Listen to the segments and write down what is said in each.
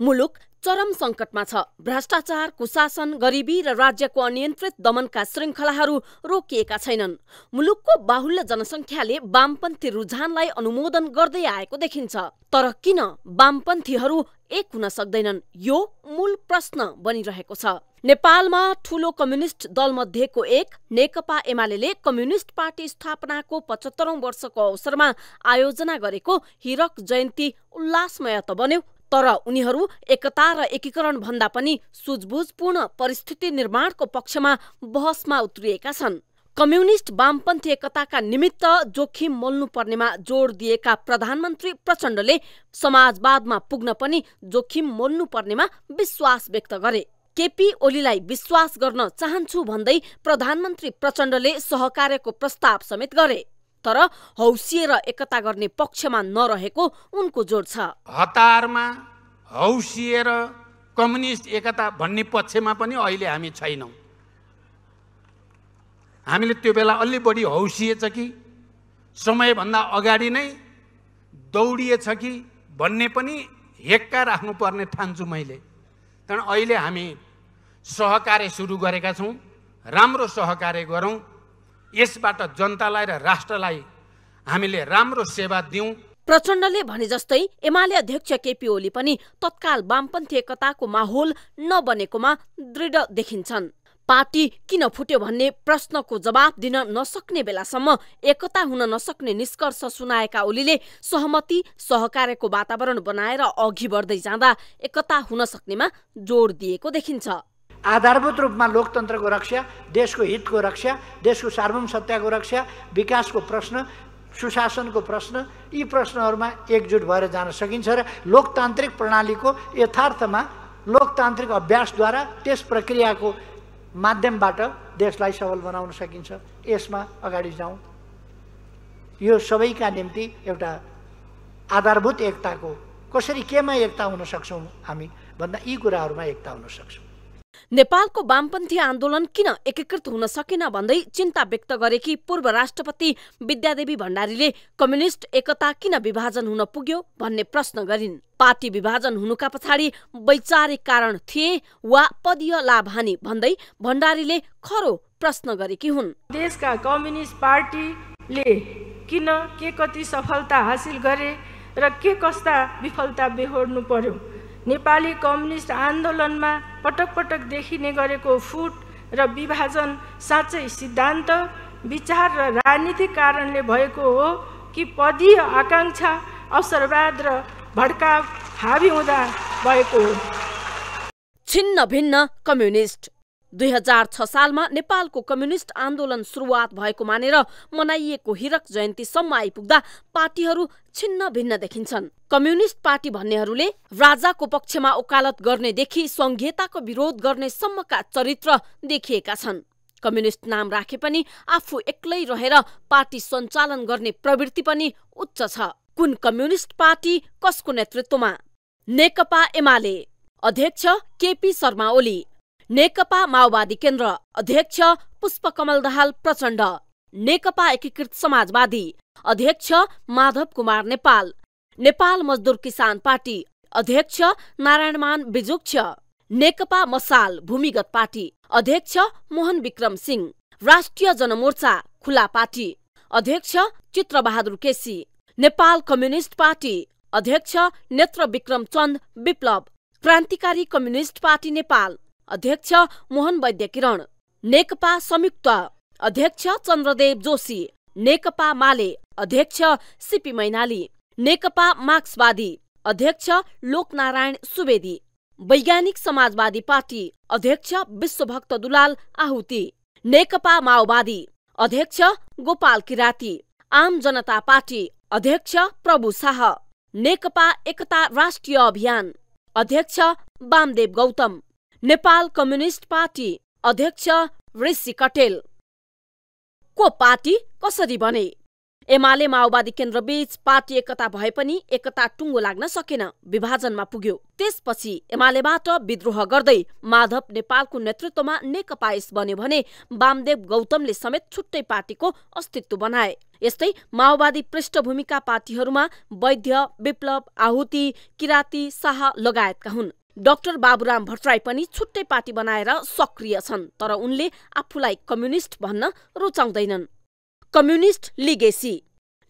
मुलुक चरम सङ्कटमा छ। भ्रष्टाचार कुशासन गरिबी र राज्यको अनियन्त्रित दमनका श्रृङ्खलाहरू रोकिएका छैनन्। मुलुकको बाहुल्य जनसङ्ख्याले वामपन्थी रुझानलाई अनुमोदन गर्दै आएको देखिन्छ। तर किन वामपन्थीहरू एक हुन सक्दैनन्? यो मूल प्रश्न बनिरहेको छ। नेपालमा ठूलो कम्युनिस्ट दलमध्येको एक नेकपा एमाले कम्युनिस्ट पार्टी स्थापनाको पचहत्तरौं वर्षको अवसरमा आयोजना गरेको हिरक जयन्ती उल्लासमय त बन्यो। तर उनीहरू एकता र एकीकरण भन्दा पनि सुझबुझपूर्ण परिस्थिति निर्माणको पक्षमा बहसमा उत्रिएका छन्। कम्युनिस्ट वामपन्थी एकताका निमित्त जोखिम मोल्नु पर्नेमा जोड दिएका प्रधानमन्त्री प्रचण्डले समाजवादमा पुग्न पनि जोखिम मोल्नु पर्नेमा विश्वास व्यक्त गरे। केपी ओलीलाई विश्वास गर्न चाहन्छु भन्दै प्रधानमन्त्री प्रचण्डले सहकार्यको प्रस्ताव समेत गरे। तर हौसिएर एकता गर्ने पक्षमा नरहेको उनको जोड छ। हतारमा हौसिएर कम्युनिस्ट एकता भन्ने पक्षमा पनि अहिले हामी छैनौँ। हामीले त्यो बेला अलि बढी हौसिएछ कि समयभन्दा अगाडि नै दौडिएछ कि भन्ने पनि हेक्का राख्नुपर्ने ठान्छु मैले। कारण अहिले हामी सहकार्य सुरु गरेका छौँ राम्रो सहकार्य गरौँ यसबाट जनतालाई र राष्ट्रलाई हामीले राम्रो सेवा दिउँ। प्रचण्डले भने जस्तै एमाले अध्यक्ष केपी ओली पनि तत्काल वामपन्थी एकताको माहौल नबनेकोमा दृढ देखिन्छन्। पार्टी किन फुट्यो भन्ने प्रश्नको जवाब दिन नसक्ने बेलासम्म एकता हुन नसक्ने निष्कर्ष सुनाएका ओलीले सहमति सहकार्यको वातावरण बनाएर अघि बढ्दै जाँदा एकता हुन सक्नेमा जोड दिएको देखिन्छ। आधारभूत रूपमा लोकतन्त्रको रक्षा देशको हितको रक्षा देशको सार्वभौम सत्ताको रक्षा विकासको प्रश्न सुशासनको प्रश्न यी प्रश्नहरूमा एकजुट भएर जान सकिन्छ र लोकतान्त्रिक प्रणालीको यथार्थमा लोकतान्त्रिक अभ्यासद्वारा त्यस प्रक्रियाको माध्यमबाट देशलाई सबल बनाउन सकिन्छ। यसमा अगाडि जाउँ। यो सबैका निम्ति एउटा आधारभूत एकताको कसरी केमा एकता हुन सक्छौँ हामी भन्दा यी कुराहरूमा एकता हुन सक्छौँ। नेपालको वामपन्थी आन्दोलन किन एकीकृत हुन सकेन भन्दै चिन्ता व्यक्त गरेकी पूर्व राष्ट्रपति विद्यादेवी भण्डारीले कम्युनिस्ट एकता किन विभाजन हुन पुग्यो भन्ने प्रश्न गरिन्। पार्टी विभाजन हुनुका पछाडि वैचारिक कारण थिए वा पदीय लाभ हानि भन्दै भण्डारीले खरो प्रश्न गरेकी हुन्। देशका कम्युनिस्ट पार्टीले किन के कति सफलता हासिल गरे र के कस्ता विफलता बेहोर्नु पर्यो? नेपाली कम्युनिस्ट आन्दोलनमा पटक पटक देखिने गरेको फुट र विभाजन साँच्चै सिद्धान्त विचार र राजनीतिक कारणले भएको हो कि पदीय आकाङ्क्षा अवसरवाद र भड्काव हावी हुँदा भएको हो। छिन्न भिन्न कम्युनिस्ट। दुई हजार छ सालमा नेपालको कम्युनिस्ट आन्दोलन सुरुवात भएको मानेर मनाइएको हिरक जयन्तीसम्म आइपुग्दा पार्टीहरू छिन्न भिन्न देखिन्छन्। कम्युनिस्ट पार्टी भन्नेहरूले राजाको पक्षमा ओकालत गर्नेदेखि संघीयताको विरोध गर्ने सम्मका चरित्र देखिएका छन्। कम्युनिस्ट नाम राखे पनि आफू एक्लै रहेर पार्टी सञ्चालन गर्ने प्रवृत्ति पनि उच्च छ। कुन कम्युनिस्ट पार्टी कसको नेतृत्वमा? नेकपा एमाले। अध्यक्ष केपी शर्मा ओली। नेकपा माओवादी केन्द्र अध्यक्ष पुष्पकमल दाहाल प्रचण्ड। नेकपा एकीकृत समाजवादी अध्यक्ष माधव कुमार नेपाल। नेपाल मजदुर किसान पार्टी अध्यक्ष नारायणमान बिजुक्ष नेकपा मसाल भूमिगत पार्टी अध्यक्ष मोहन विक्रम सिंह। राष्ट्रिय जनमोर्चा खुला पार्टी अध्यक्ष चित्रबहादुर केसी। नेपाल कम्युनिस्ट पार्टी अध्यक्ष नेत्र विक्रम चन्द विप्लव। क्रान्तिकारी कम्युनिस्ट पार्टी नेपाल अध्यक्ष मोहन वैद्य किरण नेकपा संयुक्त अध्यक्ष चन्द्रदेव जोशी नेकपा माले अध्यक्ष सिपी मैनाली नेकपा मार्क्सवादी अध्यक्ष लोकनारायण सुवेदी वैज्ञानिक समाजवादी पार्टी अध्यक्ष विश्वभक्त दुलाल आहुति नेकपा माओवादी अध्यक्ष गोपाल किराती आम जनता पार्टी अध्यक्ष प्रभु शाह नेकपा एकता राष्ट्रिय अभियान अध्यक्ष वामदेव गौतम। नेपाल कम्युनिस्ट पार्टी अध्यक्ष ऋषि कटेल। को पार्टी कसरी बने? एमाले माओवादी केन्द्रबीच पार्टी एकता भए पनि एकता टुङ्गो लाग्न सकेन विभाजनमा पुग्यो। त्यसपछि एमालेबाट विद्रोह गर्दै माधव नेपालको नेतृत्वमा नेकपा एस बन्यो भने वामदेव गौतमले समेत छुट्टै पार्टीको अस्तित्व बनाए। यस्तै माओवादी पृष्ठभूमिका पार्टीहरूमा वैद्य विप्लव आहुति किराती शाह लगायतका हुन्। डाक्टर बाबुराम भट्टराई पनि छुट्टै पार्टी बनाएर सक्रिय छन् तर उनले आफूलाई कम्युनिस्ट भन्न रुचाउँदैनन्। कम्युनिस्ट लिगेसी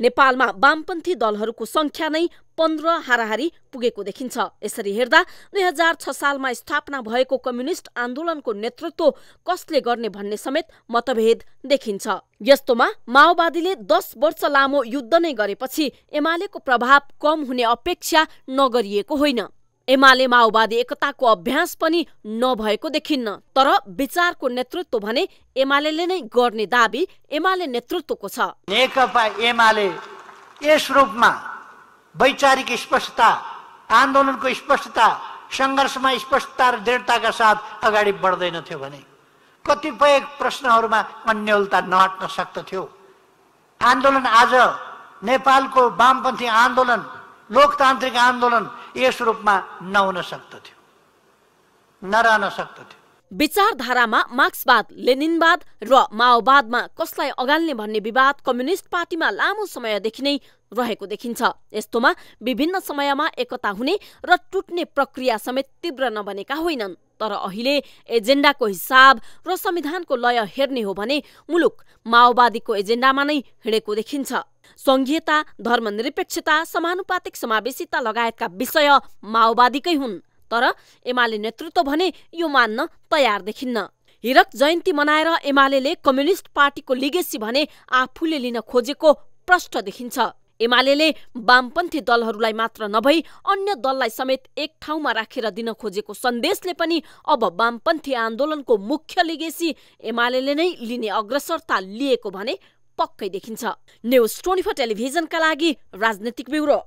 नेपालमा वामपन्थी दलहरूको सङ्ख्या नै पन्ध्र हाराहारी पुगेको देखिन्छ। यसरी हेर्दा दुई हजार छ सालमा स्थापना भएको कम्युनिस्ट आन्दोलनको नेतृत्व कसले गर्ने भन्ने समेत मतभेद देखिन्छ। यस्तोमा माओवादीले दस वर्ष लामो युद्ध नै गरेपछि एमालेको प्रभाव कम हुने अपेक्षा नगरिएको होइन। एमाले माओवादी एकताको अभ्यास पनि नभएको देखिन्न तर विचारको नेतृत्व भने एमाले नै गर्ने दावी एमाले नेतृत्वको छ। नेकपा एमाले यस रूपमा वैचारिक स्पष्टता आन्दोलनको स्पष्टता सङ्घर्षमा स्पष्टता र दृढताका साथ अगाडि बढ्दैनथ्यो भने कतिपय प्रश्नहरूमा अन्यलता नहट्न सक्दथ्यो। आन्दोलन आज नेपालको वामपन्थी आन्दोलन लोकतान्त्रिक आन्दोलन यस रूपमा नहुन सक्दथ्यो नरहन सक्दथ्यो। विचारधारामा मार्क्सवाद लेनिनवाद र माओवादमा कसलाई अगाल्ने भन्ने विवाद कम्युनिस्ट पार्टीमा लामो समयदेखि नै रहेको देखिन्छ। यस्तोमा विभिन्न समयमा एकता हुने र टुट्ने प्रक्रिया समेत तीव्र नबनेका होइनन्। तर अहिले एजेन्डाको हिसाब र संविधानको लय हेर्ने हो भने मुलुक माओवादीको एजेन्डामा नै हिँडेको देखिन्छ। सङ्घीयता धर्मनिरपेक्षता समानुपातिक समावेशिता लगायतका विषय माओवादीकै हुन् तर एमाले नेतृत्व भने यो मान्न तयार देखिन्न। हिरक जयन्ती मनाएर एमाले कम्युनिस्ट पार्टीको लिगेसी भने आफूले लिन खोजेको प्रष्ट देखिन्छ। एमाले वामपन्थी दलहरूलाई मात्र नभई अन्य दललाई समेत एक ठाउँमा राखेर दिन खोजेको सन्देशले पनि अब वामपन्थी आन्दोलनको मुख्य लिगेसी एमाले नै लिने अग्रसरता लिएको भने पक्कै देखिन्छ। न्युज ट्वेन्टी टेलिभिजनका लागि राजनैतिक ब्युरो।